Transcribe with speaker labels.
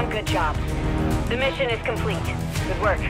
Speaker 1: Damn good job. The mission is complete. Good work.